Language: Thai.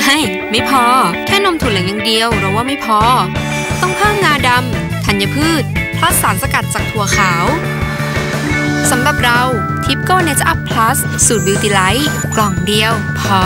ใช่ไม่พอ แค่นมถั่วเหลืองอย่างเดียว เราว่าไม่พอ ต้องเพิ่มงาดำธัญพืช plus สารสกัดจากถั่วขาวสำหรับเรา Tipco Nature Up Plus สูตร Beauty Light กล่องเดียว พอ